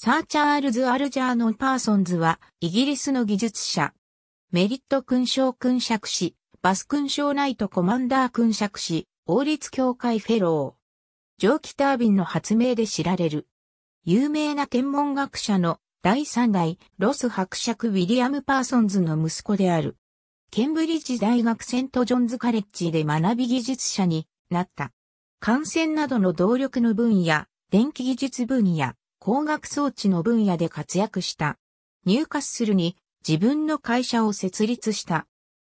サーチャールズ・アルジャーノン・パーソンズはイギリスの技術者。メリット勲章勲爵士、バス勲章ナイトコマンダー勲爵士、王立協会フェロー。蒸気タービンの発明で知られる。有名な天文学者の第三代ロス伯爵ウィリアム・パーソンズの息子である。ケンブリッジ大学セントジョンズカレッジで学び技術者になった。感染などの動力の分野、電気技術分野、工学装置の分野で活躍した。入荷するに自分の会社を設立した。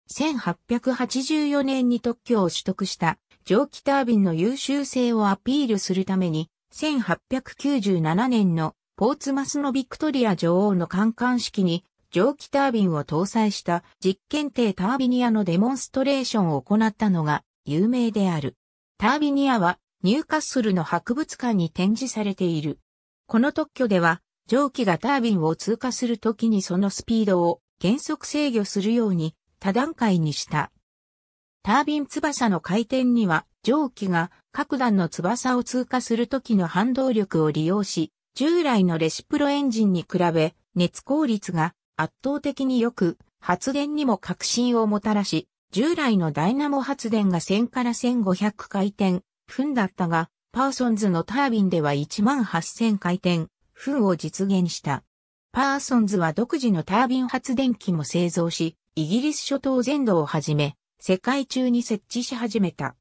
1884年に特許を取得した蒸気タービンの優秀性をアピールするために、1897年のポーツマスのビクトリア女王の観艦式に蒸気タービンを搭載した実験艇タービニアのデモンストレーションを行ったのが有名である。タービニアはニューカッスルの博物館に展示されている。この特許では、蒸気がタービンを通過するときにそのスピードを減速制御するように多段階にした。タービン翼の回転には蒸気が各段の翼を通過するときの反動力を利用し、従来のレシプロエンジンに比べ熱効率が圧倒的に良く、発電にも革新をもたらし、従来のダイナモ発電が1000から1500回転分だったが、パーソンズのタービンでは1万8000回転、分を実現した。パーソンズは独自のタービン発電機も製造し、イギリス諸島全土をはじめ、世界中に設置し始めた。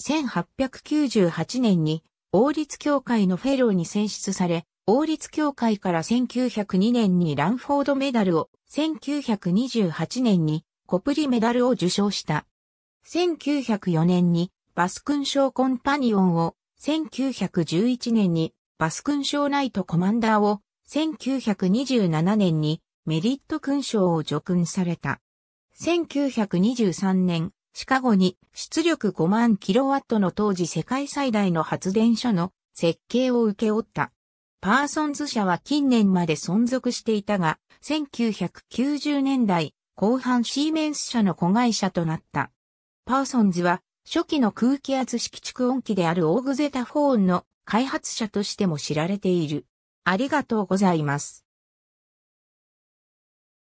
1898年に王立協会のフェローに選出され、王立協会から1902年にランフォードメダルを、1928年にコプリメダルを受賞した。1904年にバス勲章コンパニオンを、1911年にバス勲章ナイトコマンダーを、1927年にメリット勲章を助勲された。1923年、シカゴに出力5万キロワットの当時世界最大の発電所の設計を受け負った。パーソンズ社は近年まで存続していたが、1990年代後半シーメンス社の子会社となった。パーソンズは初期の空気圧式蓄音機であるオーグゼタフォーンの開発者としても知られている。ありがとうございます。